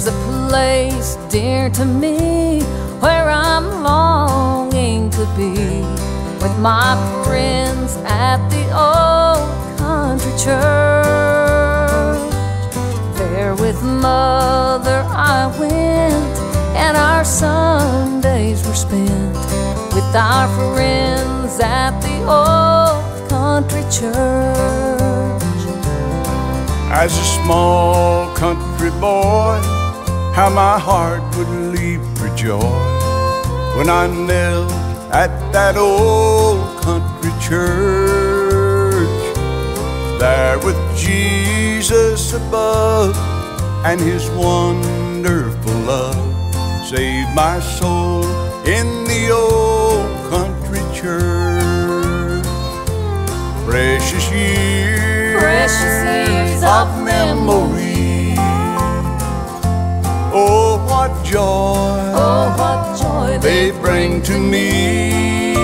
place dear to me where I'm longing to be with my friends at the old country church. There with mother I went, and our Sundays were spent with our friends at the old country church. As a small country boy, how my heart would leap for joy when I knelt at that old country church. There with Jesus above and his wonderful love saved my soul in the old country church. Precious years, Precious years of of memory. What joy Oh, what joy they bring to me.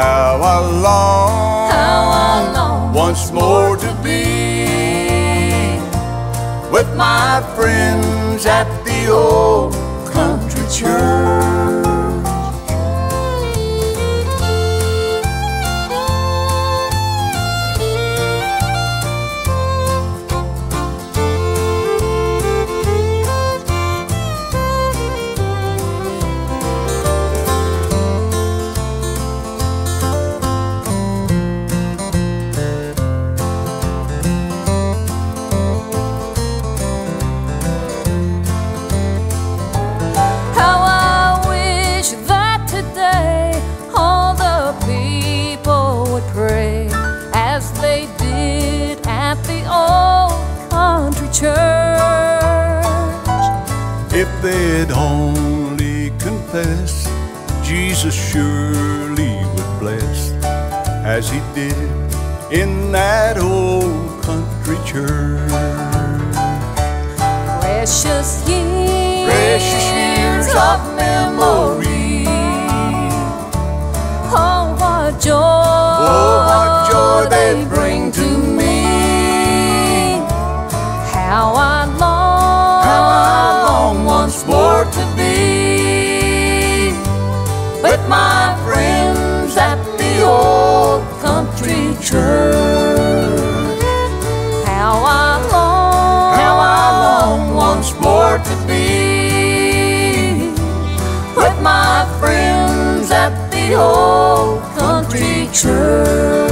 How I long, How I long once more to be with my friends at the old If they'd only confess, Jesus surely would bless, as he did in that old country church. Precious years, Precious years of memory. To be with my friends at the old country church. how I long, How I long once more to be with my friends at the old country church.